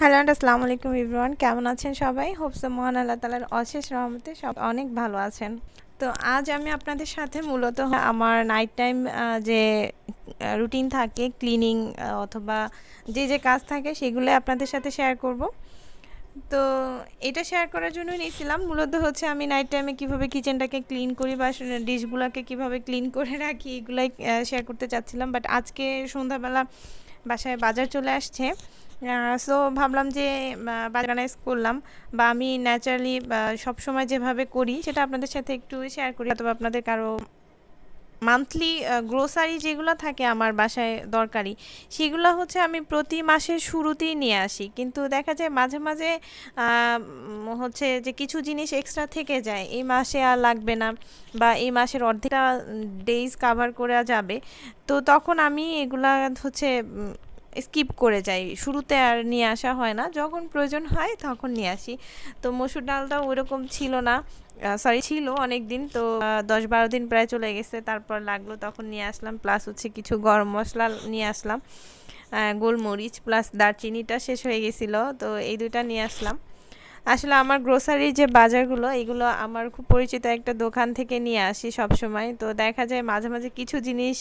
Hello আসসালামু আলাইকুম everyone কেমন আছেন সবাই? হোপসো মহান আল্লাহ তালার অশেষ রহমতে সব অনেক ভালো আছেন। তো আজ আমি আপনাদের সাথে মূলত আমার নাইট টাইম যে রুটিন থাকে ক্লিনিং অথবা যে যে কাজ থাকে সেগুলো আপনাদের সাথে শেয়ার করব। তো এটা শেয়ার করার জন্য নিয়েছিলাম। মূলত হচ্ছে আমি নাইট টাইমে কীভাবে কিচেনটাকে ক্লিন করি বা ডিশগুলোকে কীভাবে ক্লিন করে রাখি এগুলাই শেয়ার করতে চাচ্ছিলাম। বাট আজকে সন্ধ্যাবেলা বাসায় বাজার চলে আসছে। সো ভাবলাম যে অর্গানাইজ করলাম বা আমি ন্যাচারালি সবসময় যেভাবে করি সেটা আপনাদের সাথে একটু শেয়ার করি। অথবা আপনাদের কারও মান্থলি গ্রোসারি যেগুলো থাকে আমার বাসায় দরকারি, সেগুলো হচ্ছে আমি প্রতি মাসের শুরুতেই নিয়ে আসি। কিন্তু দেখা যায় মাঝে মাঝে হচ্ছে যে কিছু জিনিস এক্সট্রা থেকে যায়, এই মাসে আর লাগবে না বা এই মাসের অর্ধেকটা ডেইজ কাভার করা যাবে। তো তখন আমি এগুলা হচ্ছে স্কিপ করে যাই। শুরুতে আর নিয়ে আসা হয় না। যখন প্রয়োজন হয় তখন নিয়ে আসি। তো মসুর ডালটা ওইরকম ছিল না। সরি ছিল অনেক দিন তো দশ বারো দিন প্রায় চলে গেছে। তারপর লাগল তখন নিয়ে আসলাম। প্লাস হচ্ছে কিছু গরম মশলা নিয়ে আসলাম। গোলমরিচ প্লাস দারচিনিটা শেষ হয়ে গেছিল। তো এই দুইটা নিয়ে আসলাম। আসলে আমার গ্রোসারির যে বাজারগুলো, এগুলো আমার খুব পরিচিত একটা দোকান থেকে নিয়ে আসি সব সময় তো দেখা যায় মাঝে মাঝে কিছু জিনিস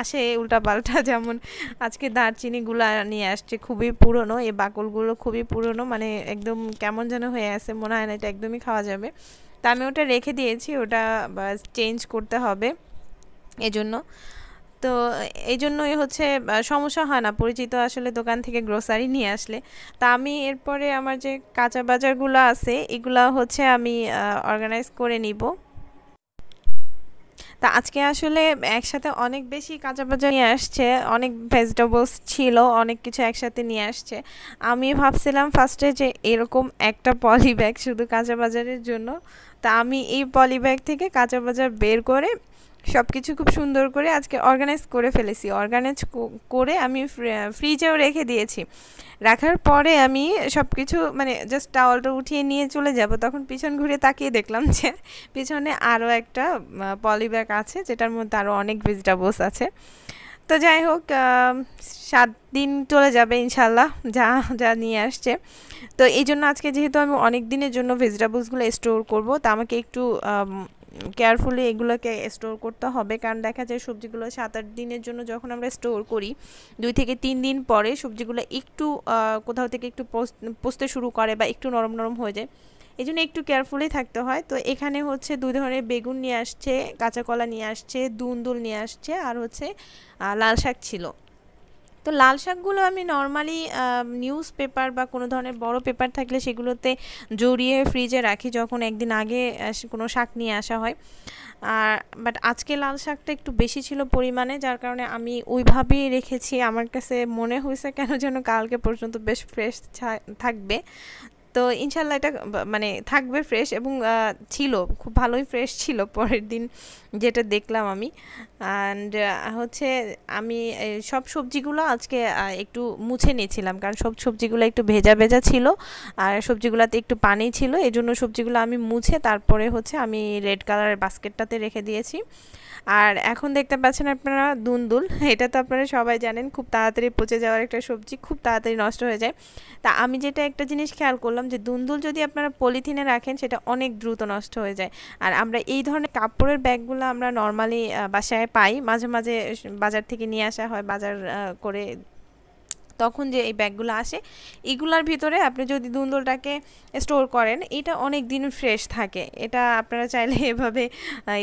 আসে উল্টাপাল্টা। যেমন আজকে দারচিনিগুলো নিয়ে আসছে, খুবই পুরনো। এই বাকলগুলো খুবই পুরনো মানে একদম কেমন যেন হয়ে আছে, মনে হয় না এটা একদমই খাওয়া যাবে। তা আমি ওটা রেখে দিয়েছি, ওটা চেঞ্জ করতে হবে। এজন্য তো এই জন্যই হচ্ছে সমস্যা হয় না। পরিচিত আসলে দোকান থেকে গ্রোসারি নিয়ে আসলে। তা আমি এরপরে আমার যে কাঁচা বাজারগুলো আছে, এগুলো হচ্ছে আমি অর্গানাইজ করে নিব। তা আজকে আসলে একসাথে অনেক বেশি কাঁচা বাজার নিয়ে আসছে, অনেক ভেজিটেবলস ছিল, অনেক কিছু একসাথে নিয়ে আসছে। আমি ভাবছিলাম ফার্স্টে যে এরকম একটা পলি ব্যাগ শুধু কাঁচা বাজারের জন্য। তা আমি এই পলি ব্যাগ থেকে কাঁচা বাজার বের করে সব কিছু খুব সুন্দর করে আজকে অর্গানাইজ করে ফেলেছি। অর্গানাইজ করে আমি ফ্রিজেও রেখে দিয়েছি। রাখার পরে আমি সব কিছু মানে জাস্ট টাওয়ালটা উঠিয়ে নিয়ে চলে যাব। তখন পিছন ঘুরে তাকিয়ে দেখলাম যে পিছনে আরও একটা পলি ব্যাগ আছে, যেটার মধ্যে আরও অনেক ভেজিটেবলস আছে। তো যাই হোক সাত দিন চলে যাবে ইনশাল্লাহ যা যা নিয়ে আসছে। তো এই জন্য আজকে যেহেতু আমি অনেক দিনের জন্য ভেজিটেবলসগুলো স্টোর করব, তা আমাকে একটু কেয়ারফুলি এগুলোকে স্টোর করতে হবে। কারণ দেখা যায় সবজিগুলো সাত আট দিনের জন্য যখন আমরা স্টোর করি, দুই থেকে তিন দিন পরে সবজিগুলো একটু কোথাও থেকে একটু পচতে শুরু করে বা একটু নরম নরম হয়ে যায়। এই জন্য একটু কেয়ারফুলি থাকতে হয়। তো এখানে হচ্ছে দুই ধরনের বেগুন নিয়ে আসছে, কাঁচা কলা নিয়ে আসছে, দুন্দুল নিয়ে আসছে, আর হচ্ছে লাল শাক ছিল। তো লাল শাকগুলো আমি নর্মালি নিউজ পেপার বা কোনো ধরনের বড় পেপার থাকলে সেগুলোতে জড়িয়ে ফ্রিজে রাখি যখন একদিন আগে কোনো শাক নিয়ে আসা হয়। আর বাট আজকে লাল শাকটা একটু বেশি ছিল পরিমাণে, যার কারণে আমি ওইভাবেই রেখেছি। আমার কাছে মনে হয়েছে কেন যেন কালকে পর্যন্ত বেশ ফ্রেশ থাকবে। তো ইনশাল্লাহ এটা মানে থাকবে ফ্রেশ এবং ছিল, খুব ভালোই ফ্রেশ ছিল পরের দিন যেটা দেখলাম আমি। অ্যান্ড হচ্ছে আমি সব সবজিগুলো আজকে একটু মুছে নিয়েছিলাম কারণ সব সবজিগুলো একটু ভেজা ভেজা ছিল আর সবজিগুলোতে একটু পানি ছিল। এই জন্য সবজিগুলো আমি মুছে তারপরে হচ্ছে আমি রেড কালারের বাস্কেটটাতে রেখে দিয়েছি। আর এখন দেখতে পাচ্ছেন আপনারা দুন্দুল। এটা তো আপনারা সবাই জানেন, খুব তাড়াতাড়ি পচে যাওয়ার একটা সবজি, খুব তাড়াতাড়ি নষ্ট হয়ে যায়। তা আমি যেটা একটা জিনিস খেয়াল করলাম যে, দুন্দুল যদি আপনারা পলিথিনে রাখেন, সেটা অনেক দ্রুত নষ্ট হয়ে যায়। আর আমরা এই ধরনের কাপড়ের ব্যাগগুলো আমরা নর্মালি বাসায় পাই। মাঝে মাঝে, বাজার থেকে নিয়ে আসা হয়, বাজার করে তখন যে এই ব্যাগগুলো আসে, এগুলার ভিতরে আপনি যদি দুন্দলটাকে স্টোর করেন, এটা অনেক দিন ফ্রেশ থাকে। এটা আপনারা চাইলে এভাবে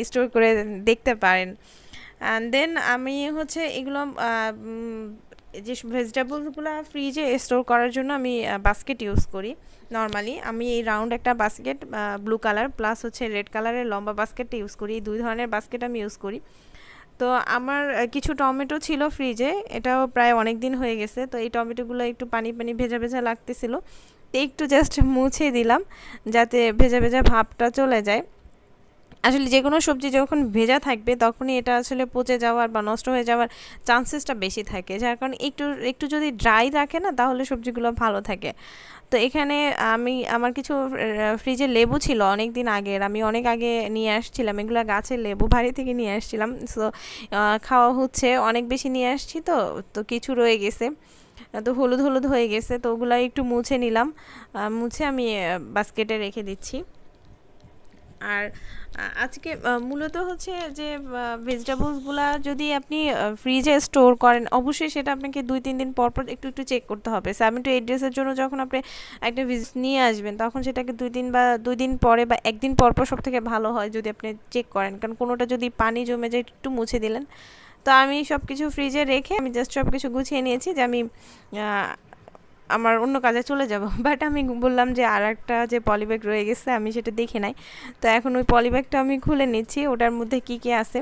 স্টোর করে দেখতে পারেন। অ্যান্ড দেন আমি হচ্ছে এগুলো যে ভেজিটেবলসগুলো ফ্রিজে স্টোর করার জন্য আমি বাস্কেট ইউজ করি নর্মালি আমি এই রাউন্ড একটা বাস্কেট ব্লু কালার প্লাস হচ্ছে রেড কালারের লম্বা বাস্কেটটা ইউজ করি। এই দুই ধরনের বাস্কেট আমি ইউজ করি। তো আমার কিছু টমেটো ছিল ফ্রিজে এটাও প্রায় অনেক দিন হয়ে গেছে, তো এই টমেটোগুলো একটু পানি পানি ভেজা ভেজা লাগতেছিল। একটু জাস্ট মুছে দিলাম, যাতে ভেজা ভেজা ভাবটা চলে যায়। আসলে যে কোনো সবজি যখন ভেজা থাকবে, তখনই এটা আসলে পচে যাওয়ার বা নষ্ট হয়ে যাওয়ার চান্সেসটা বেশি থাকে। যার কারণে একটু একটু যদি ড্রাই রাখে না, তাহলে সবজিগুলো ভালো থাকে। তো এখানে আমি, আমার কিছু ফ্রিজে লেবু ছিল অনেক দিন আগের। আমি অনেক আগে নিয়ে আসছিলাম। এগুলো গাছের লেবু, বাড়ি থেকে নিয়ে আসছিলাম। সো খাওয়া হচ্ছে। অনেক বেশি নিয়ে আসছি তো তো কিছু রয়ে গেছে। তো হলুদ হলুদ হয়ে গেছে। তো ওগুলো একটু মুছে নিলাম। মুছে আমি বাস্কেটে রেখে দিচ্ছি। আর আজকে মূলত হচ্ছে যে ভেজিটেবলসগুলো যদি আপনি ফ্রিজে স্টোর করেন, অবশ্যই সেটা আপনাকে দুই, তিন দিন পর পর একটু একটু চেক করতে হবে। সেভেন টু এইট ডেজের জন্য যখন আপনি একটা ভিজিট নিয়ে আসবেন, তখন সেটাকে দুই দিন বা, দুই দিন পরে বা একদিন পর পর সব থেকে ভালো হয় যদি আপনি চেক করেন। কারণ কোনোটা যদি পানি জমে যায়, একটু মুছে দিলেন। তো আমি সব কিছু ফ্রিজে রেখে, আমি জাস্ট সব কিছু গুছিয়ে নিয়েছি যে আমি আমার অন্য কাজে চলে যাব। বাট আমি বললাম যে আর একটা যে পলিব্যাগ রয়ে গেছে, আমি সেটা দেখে নাই। তো এখন ওই পলিব্যাগটা আমি খুলে নিচ্ছি। ওটার মধ্যে কি কি আছে?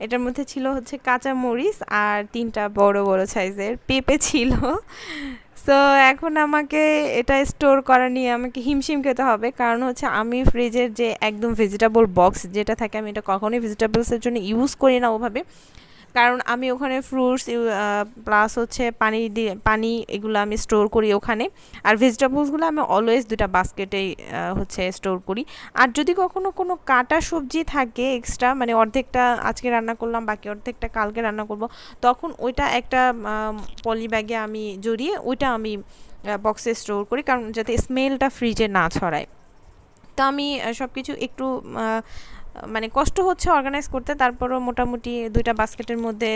এটার মধ্যে ছিল হচ্ছে কাঁচা মরিচ আর তিনটা বড় বড় সাইজের পেঁপে ছিল। সো এখন আমাকে এটা স্টোর করা নিয়ে আমাকে হিমশিম খেতে হবে। কারণ হচ্ছে আমি ফ্রিজের যে একদম ভেজিটেবল বক্স যেটা থাকে, আমি এটা কখনোই ভেজিটেবলসের জন্য ইউজ করি না ওভাবে। কারণ আমি ওখানে ফ্রুটস প্লাস হচ্ছে পানি দিয়ে পানি এগুলো আমি স্টোর করি ওখানে। আর ভেজিটেবলসগুলো আমি অলওয়েজ দুটা বাস্কেটেই হচ্ছে স্টোর করি। আর যদি কখনো কোনো কাটা সবজি থাকে এক্সট্রা মানে অর্ধেকটা আজকে রান্না করলাম, বাকি অর্ধেকটা কালকে রান্না করব, তখন ওইটা একটা পলি ব্যাগে আমি জড়িয়ে ওইটা আমি বক্সে স্টোর করি, কারণ যাতে স্মেলটা ফ্রিজে না ছড়ায়। তো আমি সব কিছু একটু মানে কষ্ট হচ্ছে অর্গানাইজ করতে, তারপরও মোটামুটি দুইটা বাস্কেটের মধ্যে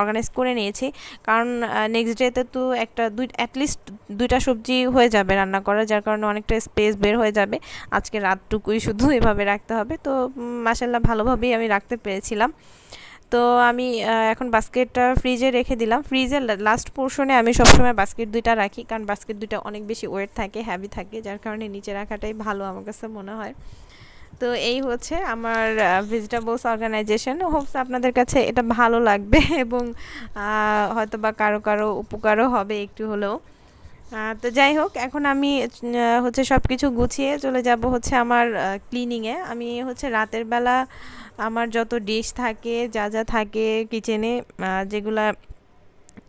অর্গানাইজ করে নিয়েছি। কারণ নেক্সট ডেতে তো একটা দুই অ্যাটলিস্ট দুইটা সবজি হয়ে যাবে রান্না করা যার কারণে অনেকটা স্পেস বের হয়ে যাবে। আজকে রাতটুকুই শুধু এভাবে রাখতে হবে। তো মাসাল্লাহ ভালোভাবেই আমি রাখতে পেরেছিলাম। তো আমি এখন বাস্কেটটা ফ্রিজে রেখে দিলাম। ফ্রিজের লাস্ট পোর্শনে আমি সবসময় বাস্কেট দুইটা রাখি। কারণ বাস্কেট দুইটা অনেক বেশি ওয়েট থাকে হ্যাভি থাকে, যার কারণে নিচে রাখাটাই ভালো আমার কাছে মনে হয়। তো এই হচ্ছে আমার ভেজিটেবলস অর্গানাইজেশন হোপস আপনাদের কাছে এটা ভালো লাগবে এবং হয়তো বা কারও কারও উপকারও হবে একটু হলেও। তো যাই হোক, এখন আমি হচ্ছে সব কিছু গুছিয়ে চলে যাব হচ্ছে আমার ক্লিনিংয়ে আমি হচ্ছে রাতের বেলা আমার যত ডিশ থাকে, যা যা থাকে কিচেনে যেগুলা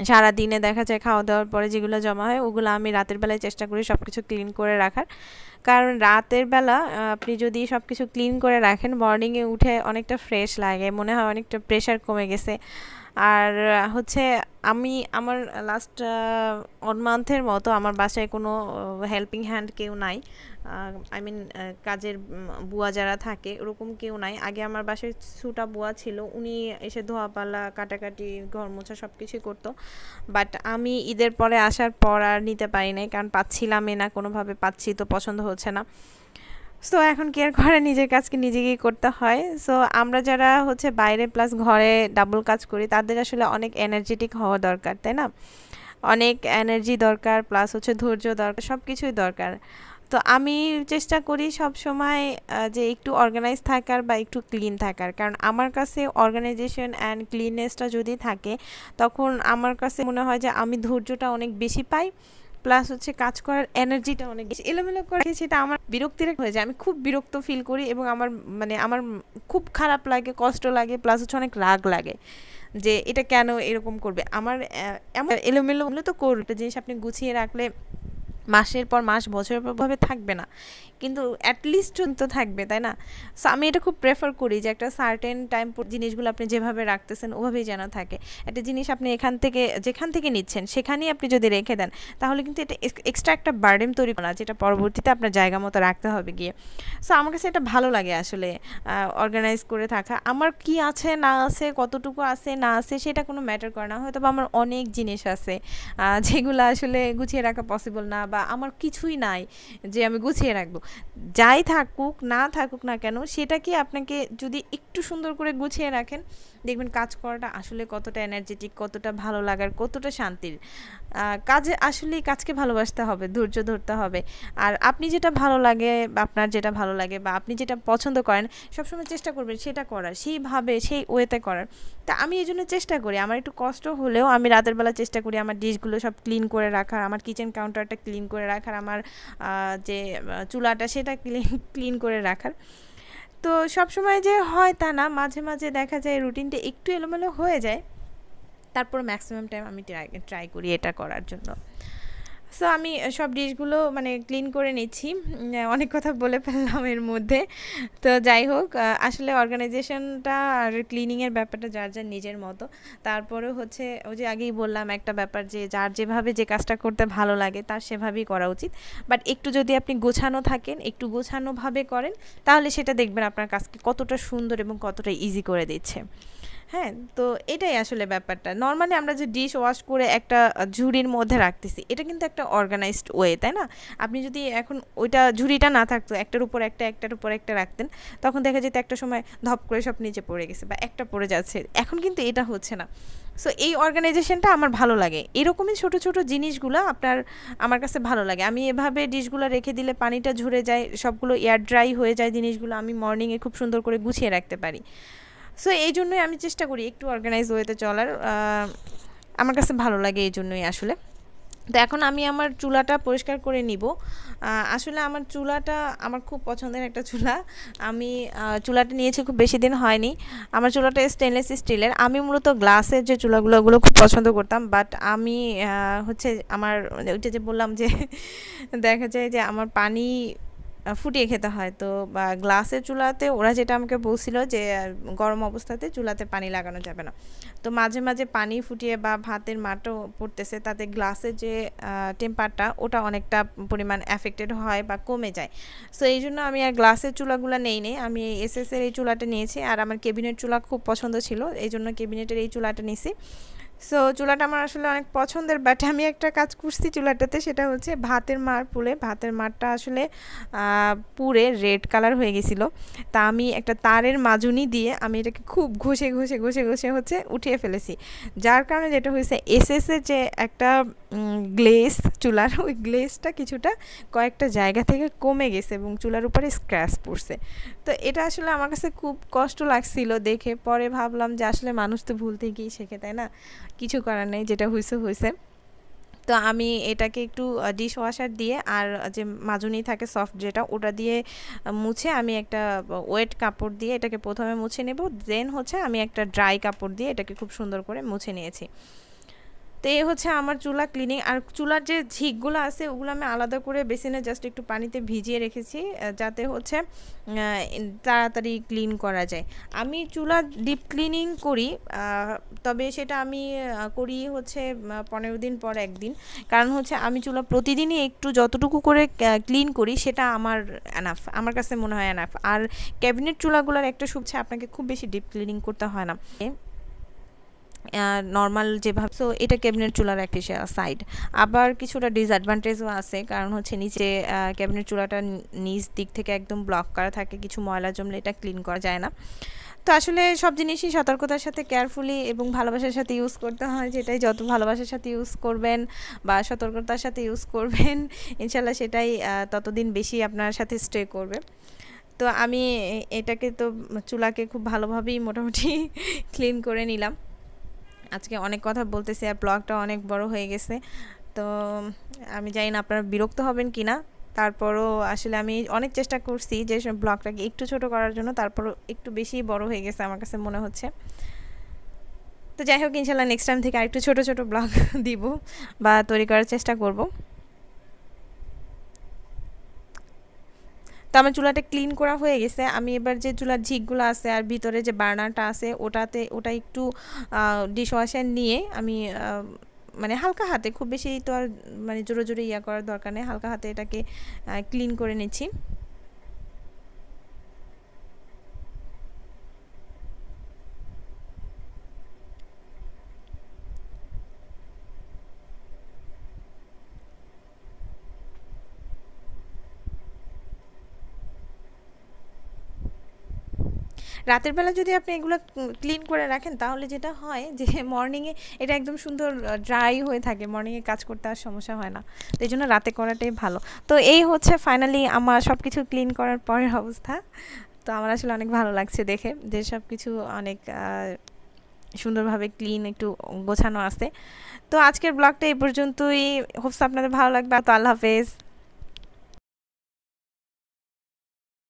সারা দিনে দেখা যায় খাওয়া দাওয়ার পরে যেগুলো জমা হয়, ওগুলো আমি রাতের বেলায় চেষ্টা করি সব কিছু ক্লিন করে রাখার। কারণ রাতের বেলা আপনি যদি সব কিছু ক্লিন করে রাখেন মর্নিংয়ে উঠে অনেকটা ফ্রেশ লাগে, মনে হয় অনেকটা প্রেশার কমে গেছে। আর হচ্ছে আমি আমার লাস্ট ওয়ান মান্থের মতো আমার বাসায় কোনো হেল্পিং হ্যান্ড কেউ নাই। আই মিন কাজের বুয়া যারা থাকে ওরকম কেউ নাই। আগে আমার বাসায় ছুটা বুয়া ছিল, উনি এসে ধোয়া পাল্লা কাটাকাটি, ঘর মোছা সব কিছুই করতো। বাট আমি ঈদের পরে আসার পর আর নিতে পারি নাই, কারণ পাচ্ছিলামই না, কোনোভাবে পাচ্ছি তো পছন্দ হচ্ছে না। সো এখন কেয়ার করে নিজের কাজকে নিজেকেই করতে হয়। সো আমরা যারা হচ্ছে বাইরে প্লাস ঘরে ডাবল কাজ করি, তাদের আসলে অনেক এনার্জেটিক হওয়া দরকার, তাই না? অনেক এনার্জি দরকার প্লাস হচ্ছে ধৈর্য দরকার সব কিছুই দরকার। তো আমি চেষ্টা করি সব সময় যে একটু অর্গানাইজ থাকার বা একটু ক্লিন থাকার। কারণ আমার কাছে অর্গানাইজেশন অ্যান্ড ক্লিননেসটা যদি থাকে, তখন আমার কাছে মনে হয় যে আমি ধৈর্যটা অনেক বেশি পাই। প্লাস হচ্ছে কাজ করার এনার্জিটা অনেক বেশি। এলোমেলো করে সেটা আমার বিরক্তির হয়ে যায়। আমি খুব বিরক্ত ফিল করি এবং আমার মানে আমার খুব খারাপ লাগে, কষ্ট লাগে প্লাস হচ্ছে অনেক রাগ লাগে যে এটা কেন এরকম করবে? আমার এমন এলোমেলো তো করবে জিনিস আপনি গুছিয়ে রাখলে মাসের পর মাস, বছরের পর ভাবে থাকবে না। কিন্তু অ্যাটলিস্ট তো থাকবে, তাই না? সো আমি এটা খুব প্রেফার করি যে একটা সার্টেন টাইম জিনিসগুলো আপনি যেভাবে রাখতেছেন, ওভাবেই যেন থাকে। একটা জিনিস আপনি এখান থেকে, যেখান থেকে নিচ্ছেন, সেখানেই আপনি যদি রেখে দেন, তাহলে কিন্তু এটা এক্সট্রা একটা বার্ডেন তৈরি করা যেটা পরবর্তীতে আপনার জায়গা মতো রাখতে হবে গিয়ে। সো আমার কাছে এটা ভালো লাগে আসলে অর্গানাইজ করে থাকা। আমার কি আছে, না আছে, কতটুকু আছে, না আছে, সেটা কোনো ম্যাটার করে না। হয়তো বা আমার অনেক জিনিস আছে যেগুলো আসলে গুছিয়ে রাখা পসিবল না বা আমার কিছুই নাই যে আমি গুছিয়ে রাখব। যাই থাকুক, না থাকুক না কেন, সেটাকে আপনাকে যদি একটু সুন্দর করে গুছিয়ে রাখেন, দেখবেন কাজ করাটা আসলে কতটা এনার্জেটিক কতটা ভালো লাগার, কতটা শান্তির। কাজে আসলেই কাজকে ভালোবাসতে হবে, ধৈর্য ধরতে হবে। আর আপনি যেটা ভালো লাগে আপনার যেটা ভালো লাগে বা আপনি যেটা পছন্দ করেন, সবসময় চেষ্টা করবেন সেটা করার, সেইভাবে, সেই ওয়েতে করার। তা আমি এই জন্য চেষ্টা করি, আমার একটু কষ্ট হলেও আমি রাতের বেলা চেষ্টা করি আমার ডিশগুলো সব ক্লিন করে রাখার, আমার কিচেন কাউন্টারটা ক্লিন করে রাখার, আমার যে চুলাটা সেটা ক্লিন ক্লিন করে রাখার। তো সবসময় যে হয় তা না, মাঝে মাঝে দেখা যায় রুটিনটা একটু এলোমেলো হয়ে যায়। তারপর ম্যাক্সিমাম টাইম আমি ট্রাই ট্রাই করি এটা করার জন্য। সো আমি সব ডিশগুলো মানে ক্লিন করে নিচ্ছি। অনেক কথা বলে ফেললাম এর মধ্যে। তো যাই হোক আসলে অর্গানাইজেশনটা আর ক্লিনিংয়ের ব্যাপারটা যার যার নিজের মতো। তারপরে হচ্ছে, ওই যে আগেই বললাম একটা ব্যাপার যে, যার যেভাবে যে কাজটা করতে ভালো লাগে, তার সেভাবেই করা উচিত। বাট একটু যদি আপনি গোছানো থাকেন, একটু গোছানোভাবে করেন, তাহলে সেটা দেখবেন আপনার কাজকে কতটা সুন্দর এবং কতটা ইজি করে দিচ্ছে। হ্যাঁ তো এটাই আসলে ব্যাপারটা। নর্মালি আমরা যে ডিশ ওয়াশ করে একটা ঝুড়ির মধ্যে রাখতেছি, এটা কিন্তু একটা অর্গানাইজড ওয়ে তাই না? আপনি যদি এখন ওইটা ঝুড়িটা না থাকতো, একটার উপর একটা, একটার উপর একটা রাখতেন, তখন দেখা যেত একটা সময় ধপ করে সব নিচে পড়ে গেছে বা একটা পড়ে যাচ্ছে। এখন কিন্তু এটা হচ্ছে না। সো এই অর্গানাইজেশনটা আমার ভালো লাগে। এরকমই ছোট ছোট জিনিসগুলো আপনার, আমার কাছে ভালো লাগে। আমি এভাবে ডিশগুলো রেখে দিলে পানিটা ঝরে যায়, সবগুলো এয়ার ড্রাই হয়ে যায় জিনিসগুলো, আমি মর্নিংয়ে খুব সুন্দর করে গুছিয়ে রাখতে পারি। সো এই জন্যই আমি চেষ্টা করি একটু অর্গানাইজ ওয়েতে চলার। আমার কাছে ভালো লাগে এই জন্যই আসলে। তো এখন আমি আমার চুলাটা পরিষ্কার করে নিব। আসলে আমার চুলাটা আমার খুব পছন্দের একটা চুলা। আমি চুলাটা নিয়েছি খুব বেশি দিন হয়নি। আমার চুলাটা স্টেনলেস স্টিলের আমি মূলত গ্লাসের যে চুলাগুলো, ওগুলো খুব পছন্দ করতাম। বাট আমি হচ্ছে আমার ওইটা যে বললাম যে, দেখা যায় যে আমার পানি ফুটিয়ে খেতে হয়। তো, বা গ্লাসের চুলাতে ওরা যেটা আমাকে বলছিল যে গরম অবস্থাতে চুলাতে পানি লাগানো যাবে না। তো মাঝে মাঝে পানি ফুটিয়ে বা ভাতের মাঠও পড়তেছে, তাতে গ্লাসের যে টেম্পারটা ওটা অনেকটা পরিমাণ অ্যাফেক্টেড হয় বা কমে যায়। সো এই জন্য আমি আর গ্লাসের চুলাগুলো নেই নেই, আমি এসএসের এই চুলাটা নিয়েছি। আর আমার কেবিনেট চুলা খুব পছন্দ ছিল, এই জন্য কেবিনেটের এই চুলাটা নিয়েছি সো চুলাটা আমার আসলে অনেক পছন্দের বাট আমি একটা কাজ করছি চুলাটাতে, সেটা হচ্ছে ভাতের মার পুলে ভাতের মারটা আসলে পুরে রেড কালার হয়ে গেছিল। তা আমি একটা তারের মাজুনি দিয়ে আমি এটাকে খুব ঘষে ঘষে ঘষে ঘষে হচ্ছে উঠিয়ে ফেলেছি। যার কারণে যেটা হয়েছে এসএসের যে একটা গ্লেস চুলার, ওই গ্লেসটা কিছুটা কয়েকটা জায়গা থেকে কমে গেছে এবং চুলার উপরে স্ক্র্যাচ পড়ছে। তো এটা আসলে আমার কাছে খুব কষ্ট লাগছিল দেখে। পরে ভাবলাম যে আসলে মানুষ তো ভুল থেকেই শেখে, তাই না? কিছু করার নেই, যেটা হয়েছে হয়েছে তো আমি এটাকে একটু ডিশ ওয়াশার দিয়ে আর যে মাজুনি থাকে সফট যেটা, ওটা দিয়ে মুছে আমি একটা ওয়েট কাপড় দিয়ে এটাকে প্রথমে মুছে নেব। দেন হচ্ছে আমি একটা ড্রাই কাপড় দিয়ে এটাকে খুব সুন্দর করে মুছে নিয়েছি। তো এই হচ্ছে আমার চুলা ক্লিনিং আর চুলার যে ঝিকগুলো আছে, ওগুলো আমি আলাদা করে বেসিনে জাস্ট একটু পানিতে ভিজিয়ে রেখেছি যাতে হচ্ছে তাড়াতাড়ি ক্লিন করা যায়। আমি চুলা ডিপ ক্লিনিং করি তবে সেটা আমি করি হচ্ছে পনেরো দিন পর একদিন। কারণ হচ্ছে আমি চুলা প্রতিদিনই একটু যতটুকু করে ক্লিন করি, সেটা আমার অ্যানাফ আমার কাছে মনে হয় অ্যানাফ আর ক্যাবিনেট চুলাগুলোর একটা সুবিধা আপনাকে খুব বেশি ডিপ ক্লিনিং করতে হয় না। নর্মাল যেভাবে সো এটা ক্যাবিনেট চুলার একটি সাইড আবার কিছুটা ডিসঅ্যাডভান্টেজও আছে, কারণ হচ্ছে নিচে ক্যাবিনেট চুলাটা নিচ দিক থেকে একদম ব্লক করা থাকে, কিছু ময়লা জমলে এটা ক্লিন করা যায় না। তো আসলে সব জিনিসই সতর্কতার সাথে কেয়ারফুলি এবং ভালোবাসার সাথে ইউজ করতে হয়, যেটাই যত ভালোবাসার সাথে ইউজ করবেন বা সতর্কতার সাথে ইউজ করবেন ইনশাল্লাহ সেটাই ততদিন বেশি আপনার সাথে স্টে করবে। তো আমি এটাকে তো চুলাকে খুব ভালোভাবেই মোটামুটি ক্লিন করে নিলাম। আজকে অনেক কথা বলতেছি আর ব্লগটা অনেক বড় হয়ে গেছে। তো আমি জানি না আপনারা বিরক্ত হবেন কি না। তারপরও আসলে আমি অনেক চেষ্টা করছি যে ব্লগটাকে একটু ছোট করার জন্য, তারপরও একটু বেশি বড় হয়ে গেছে আমার কাছে মনে হচ্ছে। তো যাই হোক, ইনশাল্লাহ নেক্সট টাইম থেকে আরেকটু ছোট ছোট ব্লগ দিব বা তৈরি করার চেষ্টা করব। তো আমার চুলাটা ক্লিন করা হয়ে গেছে। আমি এবার যে চুলার ঝিকগুলো আছে আর ভিতরে যে বার্নারটা আছে, ওটাতে, ওটা একটু ডিশওয়াশার নিয়ে আমি মানে হালকা হাতে, খুব বেশি তো আর মানে জোরে জোরে ইয়া করার দরকার নেই। হালকা হাতে এটাকে ক্লিন করে নিচ্ছি। রাতের বেলা যদি আপনি এগুলো ক্লিন করে রাখেন, তাহলে যেটা হয় যে মর্নিংয়ে এটা একদম সুন্দর ড্রাই হয়ে থাকে। মর্নিংয়ে কাজ করতে আর সমস্যা হয় না। তো এই জন্য রাতে করাটাই ভালো। তো এই হচ্ছে ফাইনালি আমার সব কিছু ক্লিন করার পরের অবস্থা। তো আমার আসলে অনেক ভালো লাগছে দেখে যে সব কিছু অনেক সুন্দরভাবে ক্লিন একটু গোছানো আছে। তো আজকের ব্লগটা এই পর্যন্তই। হোপস আপনাদের ভালো লাগবে। তো আল্লাহ হাফেজ।